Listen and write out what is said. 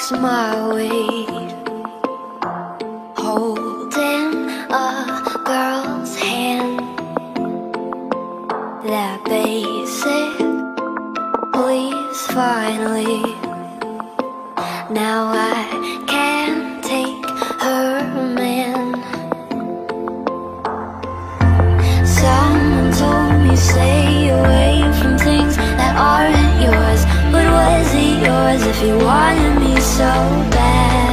lost my way Holding a girl's hand. That basic please finally. Now I can't take her man. Someone told me stay away was if you wanted me so bad?